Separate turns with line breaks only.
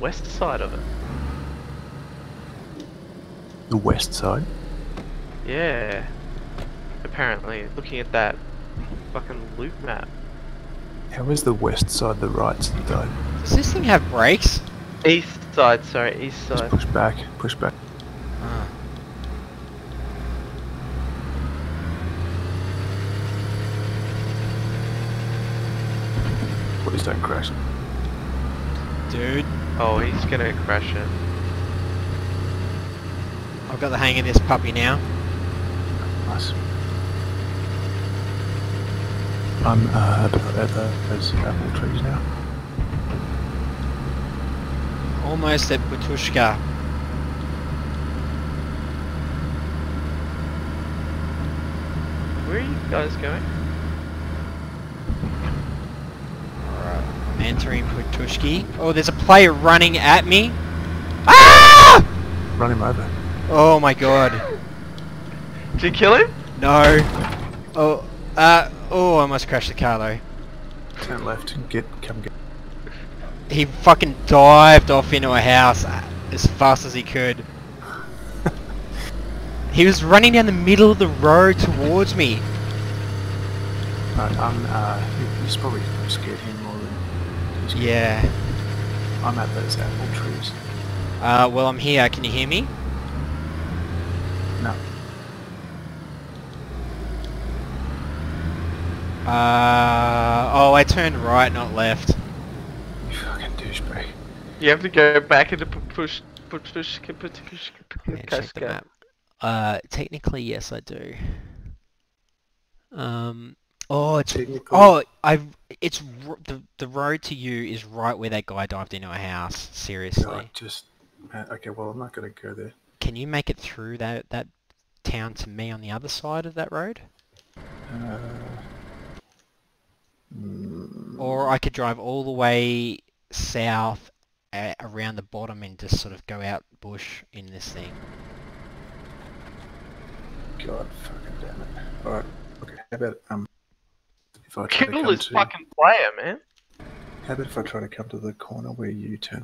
west side of it.
The west side.
Yeah. Apparently, looking at that fucking loop map.
How is the west side the right side?
Does this thing have brakes?
East side, sorry, east side.
Just
side.
push back, push back.
Ah.
Please don't crash.
Dude,
Oh, he's gonna crash it.
I've got the hang of this puppy now.
Nice. I'm uh, about at the, those apple trees now.
Almost at Butushka.
Where are you guys going?
Alright, I'm entering Butushki. Oh, there's a player running at me. Ah!
Run him over.
Oh my god.
Did you kill him?
No. Oh, uh, oh, I almost crashed the car though.
Turn left and get, come get.
He fucking dived off into a house uh, as fast as he could. he was running down the middle of the road towards me.
Right, I'm, uh, you, you probably scared him more than he's.
Yeah.
I'm at those apple trees.
Uh, well, I'm here. Can you hear me?
No.
Uh, oh, I turned right, not left.
You fucking douchebag.
You have to go back into pu- push, push, push, push, push, push,
Yeah, check the map. Uh, technically, yes, I do. Um, oh, it's
Technically-
oh, I. It's the the road to you is right where that guy dived into a house. Seriously,
God, just, uh, okay, well, I'm not gonna go there.
can you make it through that that town to me on the other side of that road?
Uh, mm,
Or I could drive all the way south uh, around the bottom and just sort of go out bush in this thing.
God fucking damn it. Alright, okay, how about, um, if I try to
Kill this
to,
fucking player, man.
how about if I try to come to the corner where you turn